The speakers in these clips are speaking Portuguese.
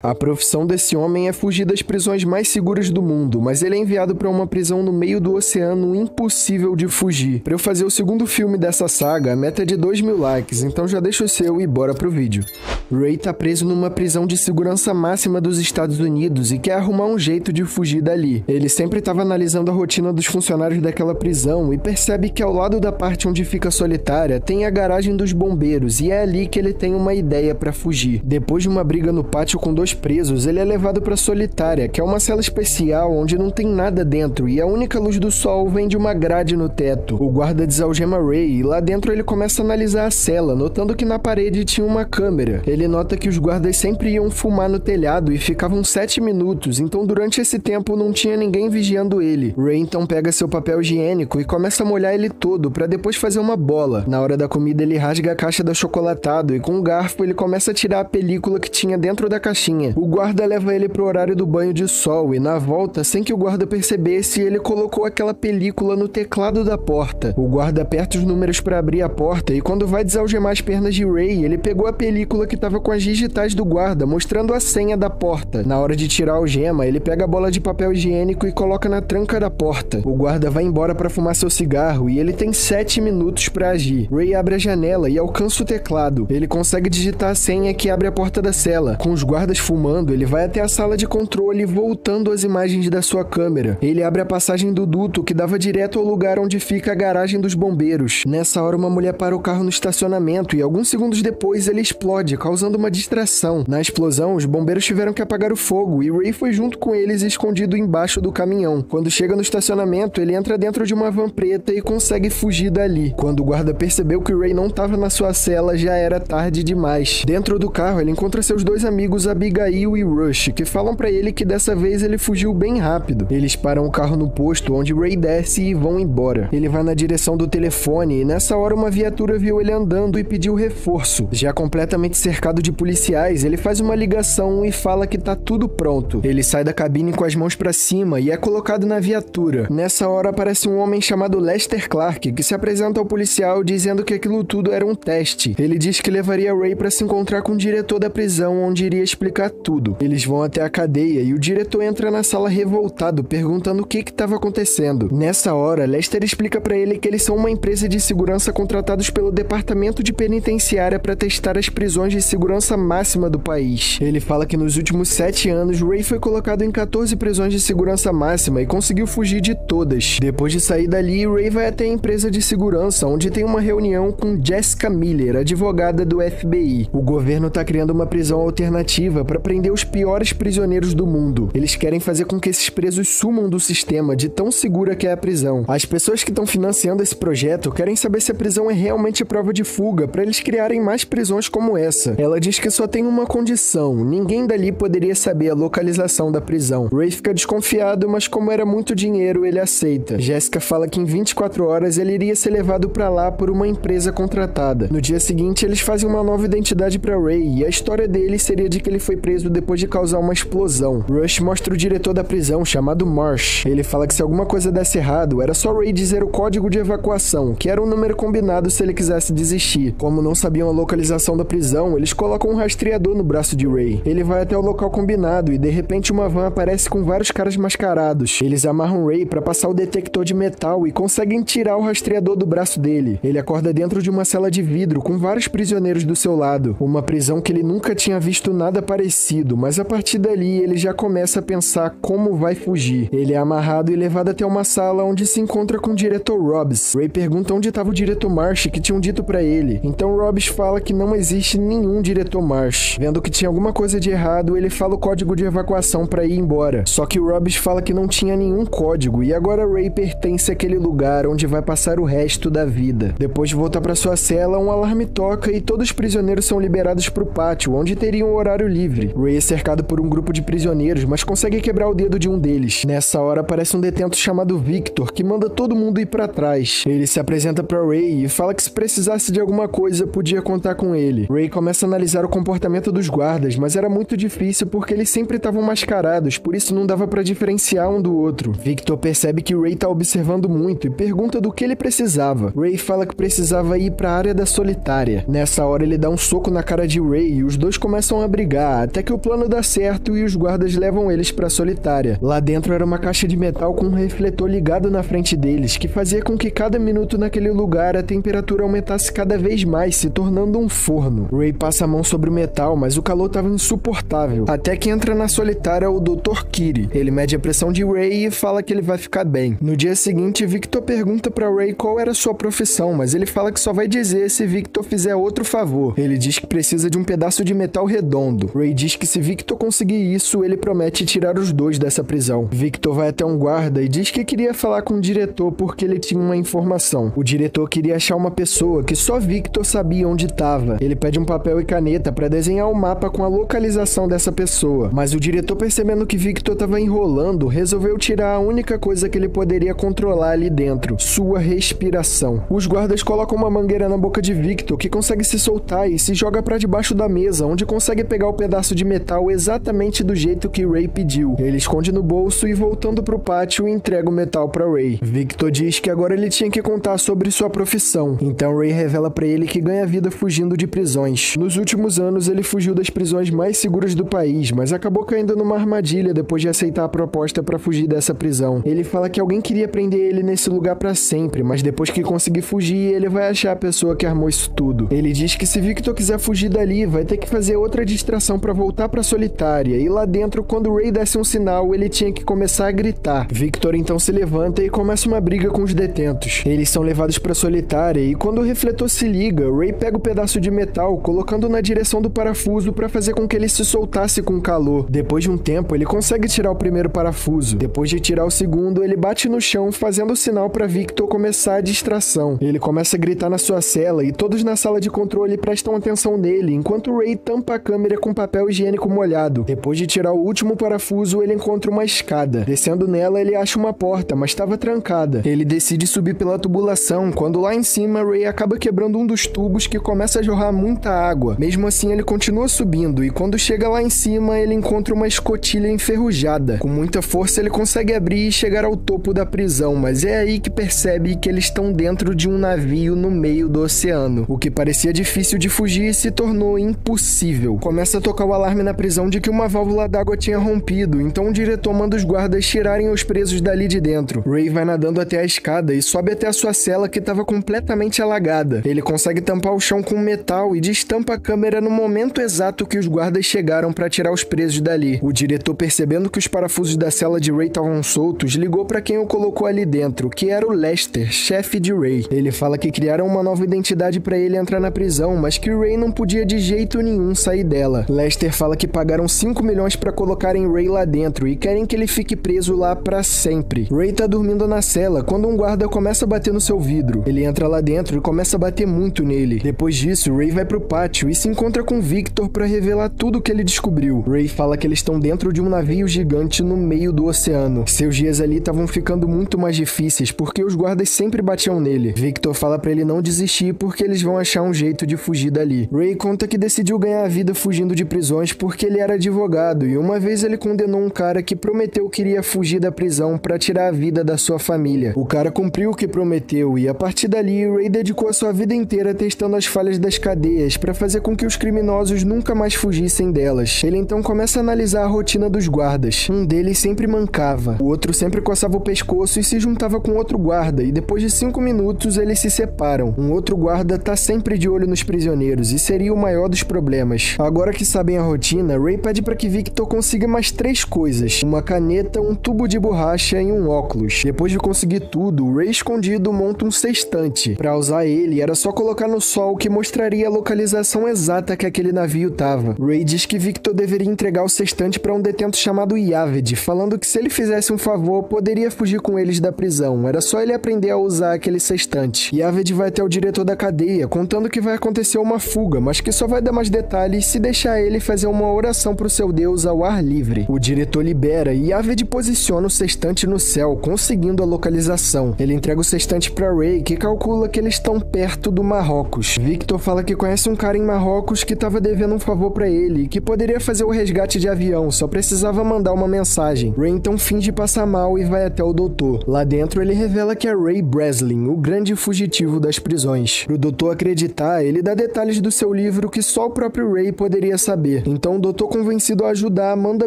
A profissão desse homem é fugir das prisões mais seguras do mundo, mas ele é enviado para uma prisão no meio do oceano impossível de fugir. Para eu fazer o segundo filme dessa saga, a meta é de 2 mil likes, então já deixa o seu e bora pro vídeo. Ray tá preso numa prisão de segurança máxima dos Estados Unidos e quer arrumar um jeito de fugir dali. Ele sempre estava analisando a rotina dos funcionários daquela prisão e percebe que ao lado da parte onde fica solitária tem a garagem dos bombeiros e é ali que ele tem uma ideia para fugir. Depois de uma briga no pátio com dois presos, ele é levado para Solitária, que é uma cela especial onde não tem nada dentro e a única luz do sol vem de uma grade no teto. O guarda desalgema Ray e lá dentro ele começa a analisar a cela, notando que na parede tinha uma câmera. Ele nota que os guardas sempre iam fumar no telhado e ficavam 7 minutos, então durante esse tempo não tinha ninguém vigiando ele. Ray então pega seu papel higiênico e começa a molhar ele todo para depois fazer uma bola. Na hora da comida ele rasga a caixa da chocolatado e com um garfo ele começa a tirar a película que tinha dentro da caixinha o guarda leva ele pro horário do banho de sol e na volta, sem que o guarda percebesse, ele colocou aquela película no teclado da porta. O guarda aperta os números para abrir a porta e quando vai desalgemar as pernas de Ray, ele pegou a película que estava com as digitais do guarda, mostrando a senha da porta. Na hora de tirar a algema, ele pega a bola de papel higiênico e coloca na tranca da porta. O guarda vai embora para fumar seu cigarro e ele tem 7 minutos para agir. Ray abre a janela e alcança o teclado. Ele consegue digitar a senha que abre a porta da cela. Com os guardas fumando, ele vai até a sala de controle voltando as imagens da sua câmera. Ele abre a passagem do duto que dava direto ao lugar onde fica a garagem dos bombeiros. Nessa hora, uma mulher para o carro no estacionamento e alguns segundos depois ele explode, causando uma distração. Na explosão, os bombeiros tiveram que apagar o fogo e Ray foi junto com eles escondido embaixo do caminhão. Quando chega no estacionamento, ele entra dentro de uma van preta e consegue fugir dali. Quando o guarda percebeu que Ray não estava na sua cela, já era tarde demais. Dentro do carro, ele encontra seus dois amigos Abigail Abigail e Rush, que falam para ele que dessa vez ele fugiu bem rápido. Eles param o carro no posto onde Ray desce e vão embora. Ele vai na direção do telefone e nessa hora uma viatura viu ele andando e pediu reforço. Já completamente cercado de policiais, ele faz uma ligação e fala que tá tudo pronto. Ele sai da cabine com as mãos para cima e é colocado na viatura. Nessa hora aparece um homem chamado Lester Clark, que se apresenta ao policial dizendo que aquilo tudo era um teste. Ele diz que levaria Ray para se encontrar com o diretor da prisão, onde iria explicar tudo. Eles vão até a cadeia e o diretor entra na sala revoltado, perguntando o que estava acontecendo. Nessa hora, Lester explica para ele que eles são uma empresa de segurança contratados pelo Departamento de Penitenciária para testar as prisões de segurança máxima do país. Ele fala que nos últimos sete anos, Ray foi colocado em 14 prisões de segurança máxima e conseguiu fugir de todas. Depois de sair dali, Ray vai até a empresa de segurança, onde tem uma reunião com Jessica Miller, advogada do FBI. O governo está criando uma prisão alternativa para prender os piores prisioneiros do mundo. Eles querem fazer com que esses presos sumam do sistema de tão segura que é a prisão. As pessoas que estão financiando esse projeto querem saber se a prisão é realmente prova de fuga para eles criarem mais prisões como essa. Ela diz que só tem uma condição: ninguém dali poderia saber a localização da prisão. Ray fica desconfiado, mas como era muito dinheiro, ele aceita. Jéssica fala que em 24 horas ele iria ser levado para lá por uma empresa contratada. No dia seguinte, eles fazem uma nova identidade para Ray e a história dele seria de que ele foi preso depois de causar uma explosão. Rush mostra o diretor da prisão, chamado Marsh. Ele fala que se alguma coisa desse errado, era só Ray dizer o código de evacuação, que era um número combinado se ele quisesse desistir. Como não sabiam a localização da prisão, eles colocam um rastreador no braço de Ray. Ele vai até o local combinado e de repente uma van aparece com vários caras mascarados. Eles amarram Ray para passar o detector de metal e conseguem tirar o rastreador do braço dele. Ele acorda dentro de uma cela de vidro com vários prisioneiros do seu lado, uma prisão que ele nunca tinha visto nada parecido mas a partir dali ele já começa a pensar como vai fugir. Ele é amarrado e levado até uma sala onde se encontra com o diretor Robbs. Ray pergunta onde estava o diretor Marsh que tinham dito para ele. Então Robbs fala que não existe nenhum diretor Marsh. Vendo que tinha alguma coisa de errado, ele fala o código de evacuação para ir embora. Só que Robbs fala que não tinha nenhum código e agora Ray pertence àquele lugar onde vai passar o resto da vida. Depois de voltar para sua cela, um alarme toca e todos os prisioneiros são liberados para o pátio, onde teriam horário livre. Ray é cercado por um grupo de prisioneiros, mas consegue quebrar o dedo de um deles. Nessa hora aparece um detento chamado Victor, que manda todo mundo ir para trás. Ele se apresenta para Ray e fala que se precisasse de alguma coisa, podia contar com ele. Ray começa a analisar o comportamento dos guardas, mas era muito difícil porque eles sempre estavam mascarados, por isso não dava para diferenciar um do outro. Victor percebe que Ray tá observando muito e pergunta do que ele precisava. Ray fala que precisava ir para a área da solitária. Nessa hora ele dá um soco na cara de Ray e os dois começam a brigar, até que o plano dá certo e os guardas levam eles para solitária. Lá dentro era uma caixa de metal com um refletor ligado na frente deles, que fazia com que cada minuto naquele lugar a temperatura aumentasse cada vez mais, se tornando um forno. Ray passa a mão sobre o metal, mas o calor estava insuportável. Até que entra na solitária o Dr. Kiri. Ele mede a pressão de Ray e fala que ele vai ficar bem. No dia seguinte, Victor pergunta para Ray qual era sua profissão, mas ele fala que só vai dizer se Victor fizer outro favor. Ele diz que precisa de um pedaço de metal redondo. Ray diz que se Victor conseguir isso, ele promete tirar os dois dessa prisão. Victor vai até um guarda e diz que queria falar com o diretor porque ele tinha uma informação. O diretor queria achar uma pessoa que só Victor sabia onde estava. Ele pede um papel e caneta para desenhar o um mapa com a localização dessa pessoa, mas o diretor percebendo que Victor estava enrolando, resolveu tirar a única coisa que ele poderia controlar ali dentro, sua respiração. Os guardas colocam uma mangueira na boca de Victor, que consegue se soltar e se joga para debaixo da mesa, onde consegue pegar o pedaço de metal exatamente do jeito que Ray pediu. Ele esconde no bolso e voltando pro pátio entrega o metal para Ray. Victor diz que agora ele tinha que contar sobre sua profissão. Então Ray revela para ele que ganha vida fugindo de prisões. Nos últimos anos ele fugiu das prisões mais seguras do país, mas acabou caindo numa armadilha depois de aceitar a proposta para fugir dessa prisão. Ele fala que alguém queria prender ele nesse lugar para sempre, mas depois que conseguir fugir, ele vai achar a pessoa que armou isso tudo. Ele diz que se Victor quiser fugir dali, vai ter que fazer outra distração para voltar para solitária. E lá dentro, quando Ray desse um sinal, ele tinha que começar a gritar. Victor então se levanta e começa uma briga com os detentos. Eles são levados para solitária e quando o refletor se liga, Ray pega o um pedaço de metal, colocando na direção do parafuso para fazer com que ele se soltasse com calor. Depois de um tempo, ele consegue tirar o primeiro parafuso. Depois de tirar o segundo, ele bate no chão, fazendo o sinal para Victor começar a distração. Ele começa a gritar na sua cela e todos na sala de controle prestam atenção nele, enquanto Ray tampa a câmera com higiênico molhado. Depois de tirar o último parafuso, ele encontra uma escada. Descendo nela, ele acha uma porta, mas estava trancada. Ele decide subir pela tubulação, quando lá em cima Ray acaba quebrando um dos tubos que começa a jorrar muita água. Mesmo assim, ele continua subindo e quando chega lá em cima, ele encontra uma escotilha enferrujada. Com muita força, ele consegue abrir e chegar ao topo da prisão, mas é aí que percebe que eles estão dentro de um navio no meio do oceano. O que parecia difícil de fugir se tornou impossível. Começa a tocar o alarme na prisão de que uma válvula d'água tinha rompido, então o diretor manda os guardas tirarem os presos dali de dentro. Ray vai nadando até a escada e sobe até a sua cela que estava completamente alagada. Ele consegue tampar o chão com metal e destampa a câmera no momento exato que os guardas chegaram para tirar os presos dali. O diretor, percebendo que os parafusos da cela de Ray estavam soltos, ligou para quem o colocou ali dentro, que era o Lester, chefe de Ray. Ele fala que criaram uma nova identidade para ele entrar na prisão, mas que Ray não podia de jeito nenhum sair dela. Lester fala que pagaram 5 milhões para colocarem Ray lá dentro e querem que ele fique preso lá para sempre. Ray tá dormindo na cela quando um guarda começa a bater no seu vidro. Ele entra lá dentro e começa a bater muito nele. Depois disso, Ray vai pro pátio e se encontra com Victor para revelar tudo o que ele descobriu. Ray fala que eles estão dentro de um navio gigante no meio do oceano. Seus dias ali estavam ficando muito mais difíceis porque os guardas sempre batiam nele. Victor fala para ele não desistir porque eles vão achar um jeito de fugir dali. Ray conta que decidiu ganhar a vida fugindo de prisões porque ele era advogado e uma vez ele condenou um cara que prometeu que iria fugir da prisão para tirar a vida da sua família. O cara cumpriu o que prometeu e a partir dali Ray dedicou a sua vida inteira testando as falhas das cadeias para fazer com que os criminosos nunca mais fugissem delas. Ele então começa a analisar a rotina dos guardas. Um deles sempre mancava, o outro sempre coçava o pescoço e se juntava com outro guarda, e depois de cinco minutos eles se separam. Um outro guarda tá sempre de olho nos prisioneiros e seria o maior dos problemas. Agora que sabem a rotina, Ray pede para que Victor consiga mais três coisas: uma caneta, um tubo de borracha e um óculos. Depois de conseguir tudo, Ray escondido monta um sextante. Para usar ele, era só colocar no sol que mostraria a localização exata que aquele navio tava. Ray diz que Victor deveria entregar o sextante para um detento chamado Yaved, falando que se ele fizesse um favor, poderia fugir com eles da prisão. Era só ele aprender a usar aquele sextante. Yaved vai até o diretor da cadeia, contando que vai acontecer uma fuga, mas que só vai dar mais detalhes se deixar ele fazer uma oração pro seu deus ao ar livre. O diretor libera e Yaved posiciona o sextante no céu, conseguindo a localização. Ele entrega o sextante para Ray, que calcula que eles estão perto do Marrocos. Victor fala que conhece um cara em Marrocos que estava devendo um favor para ele e que poderia fazer o resgate de avião, só precisava mandar uma mensagem. Ray então finge passar mal e vai até o doutor. Lá dentro ele revela que é Ray Breslin, o grande fugitivo das prisões. Pro doutor acreditar, ele dá detalhes do seu livro que só o próprio Ray poderia saber. Então o doutor, convencido a ajudar, manda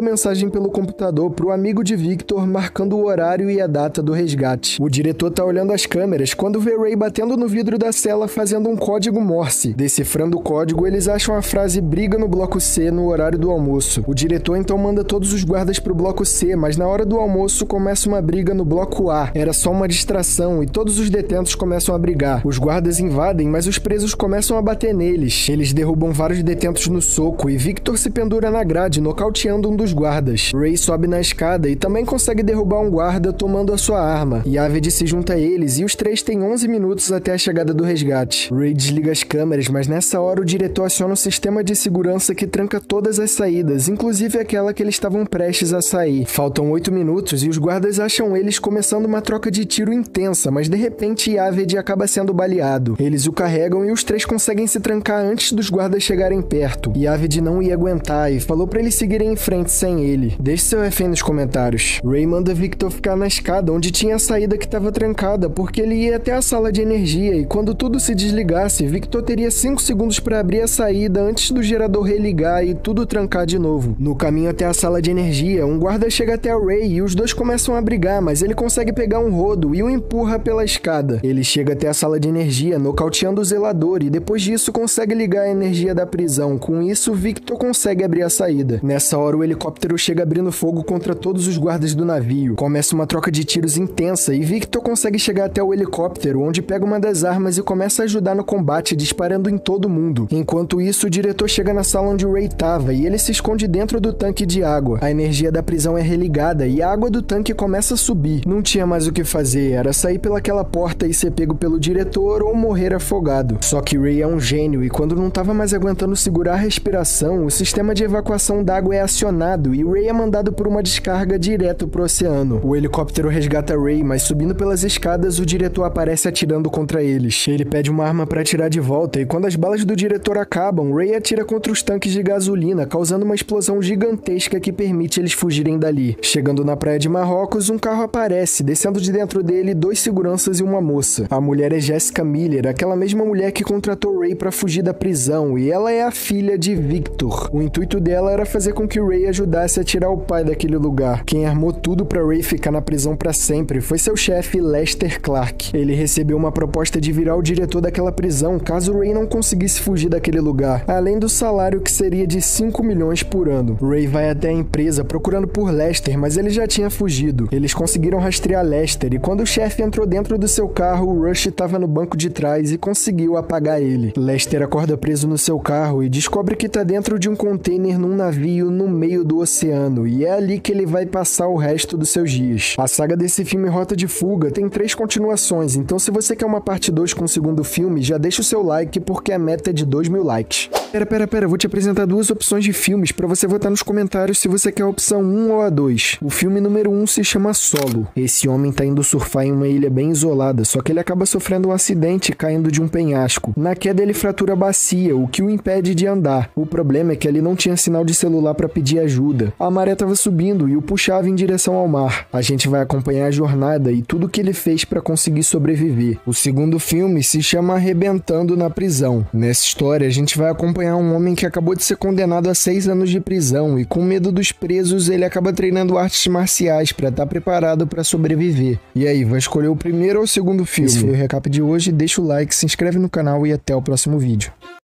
mensagem pelo computador pro amigo de Victor, marcando o horário e a data do resgate. O diretor tá olhando as câmeras quando vê Ray batendo no vidro da cela fazendo um código Morse. Decifrando o código, eles acham a frase briga no bloco C no horário do almoço. O diretor então manda todos os guardas pro bloco C, mas na hora do almoço começa uma briga no bloco A. Era só uma distração e todos os detentos começam a brigar. Os guardas invadem, mas os presos começam a bater neles. Eles derrubam vários detentos no soco e Victor se pendura na grade, nocauteando um dos guardas. Ray sobe na escada e também consegue derrubar um guarda tomando a sua arma. E Aved se junta a eles e os três têm 11 minutos até a chegada do resgate. Ray desliga as câmeras, mas nessa hora o diretor aciona o sistema de segurança que tranca todas as saídas, inclusive aquela que eles estavam prestes a sair. Faltam 8 minutos e os guardas acham eles começando uma troca de tiro intensa, mas de repente Aved acaba sendo baleado. Eles o carregam e os três conseguem se trancar antes dos guardas chegarem perto. E Aved não ia aguentar e falou para eles seguirem em frente sem ele. Deixe seu refém nos comentários. Ray manda Victor ficar na escada onde tinha a saída que estava trancada, porque ele ia até a sala de energia e quando tudo se desligasse, Victor teria 5 segundos para abrir a saída antes do gerador religar e tudo trancar de novo. No caminho até a sala de energia, um guarda chega até o Ray e os dois começam a brigar, mas ele consegue pegar um rodo e o empurra pela escada. Ele chega até a sala de energia, nocauteando o zelador e depois disso consegue ligar a energia da prisão. Com isso, Victor consegue abrir a saída. Nessa hora, o helicóptero chega abrindo fogo contra todos os guardas do navio. Começa uma troca de tiros intensa e Victor consegue chegar até o helicóptero, onde pega uma das armas e começa a ajudar no combate, disparando em todo mundo. Enquanto isso, o diretor chega na sala onde o Ray tava e ele se esconde dentro do tanque de água. A energia da prisão é religada e a água do tanque começa a subir. Não tinha mais o que fazer, era sair pelaquela porta e ser pego pelo diretor ou morrer afogado. Só que Ray é um gênio e quando não tava mais aguentando segurar a respiração, o sistema de evacuação d'água é acionado e Ray é mandado por uma descarga direto pro oceano. O helicóptero resgata Ray, mas subindo pelas escadas, o diretor aparece atirando contra eles. Ele pede uma arma para atirar de volta e quando as balas do diretor acabam, Ray atira contra os tanques de gasolina, causando uma explosão gigantesca que permite eles fugirem dali. Chegando na praia de Marrocos, um carro aparece, descendo de dentro dele dois seguranças e uma moça. A mulher é Jessica Miller, aquela mesma mulher que contratou Ray para fugir da prisão, e ela é a filha de Victor. O intuito dela era fazer com que Ray ajudasse a tirar o pai daquele lugar. Quem armou tudo para Ray ficar na prisão para sempre foi seu chefe Lester Clark. Ele recebeu uma proposta de virar o diretor daquela prisão caso Ray não conseguisse fugir daquele lugar, além do salário que seria de 5 milhões por ano. Ray vai até a empresa procurando por Lester, mas ele já tinha fugido. Eles conseguiram rastrear Lester e quando o chefe entrou dentro do seu carro, o Rush estava no banco de trás e conseguiu apagar ele. Lester acorda preso no seu carro e descobre que está dentro de um container num navio no meio do oceano, e é ali que ele vai passar o resto dos seus dias. A saga desse filme Rota de Fuga tem três continuações, então se você quer uma parte 2 com o segundo filme, já deixa o seu like porque a meta é de 2 mil likes. Pera, pera, pera, vou te apresentar duas opções de filmes para você votar nos comentários se você quer a opção 1 ou a 2. O filme número 1 se chama Solo. Esse homem tá indo surfar em uma ilha bem isolada, só que ele acaba sofrendo um acidente caindo de um penhasco. Na queda ele fratura a bacia, o que o impede de andar. O problema é que ele não tinha sinal de celular para pedir ajuda. A maré estava subindo e o puxava em direção ao mar. A gente vai acompanhar a jornada e tudo que ele fez para conseguir sobreviver. O segundo filme se chama Arrebentando na Prisão. Nessa história, a gente vai acompanhar um homem que acabou de ser condenado a seis anos de prisão e, com medo dos presos, ele acaba treinando artes marciais para estar preparado para sobreviver. E aí, vai escolher o primeiro ou o segundo filme? Esse foi o recap de hoje. Deixa o like, se inscreve no canal e até o próximo vídeo.